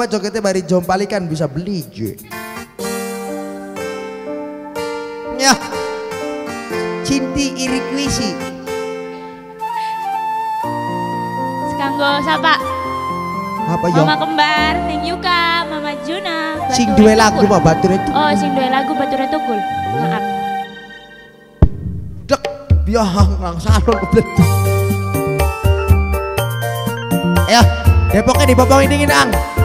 Pak jogetnya bari jompali kan bisa beli je. Ya. Cinti irikwisi. Sekanggo siapa? Apa ya? Mama kembar, Neng Yuka, Mama Juna. Sing Bature duwe lagu Tukul. mah batur itu. Oh, sing dua lagu Bature Tukul. Maaf. Dek, ngang salon kebelet. Ayo, Depoknya dibobongin dingin ang.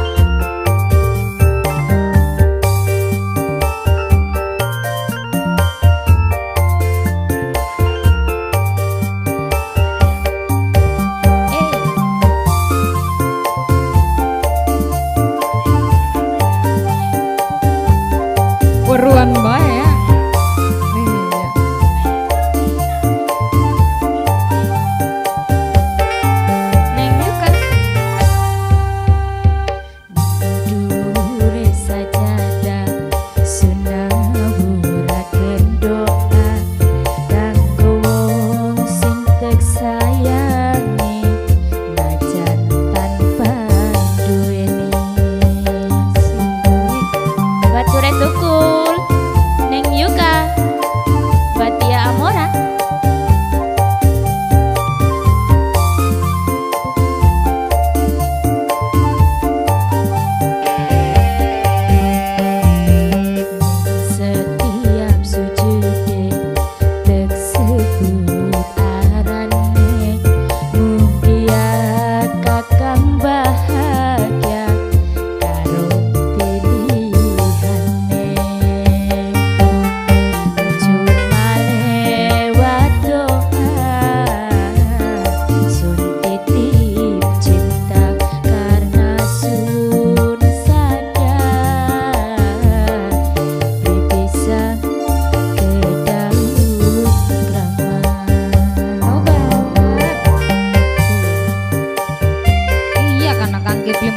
Iya karena Kang Kipli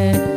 ser.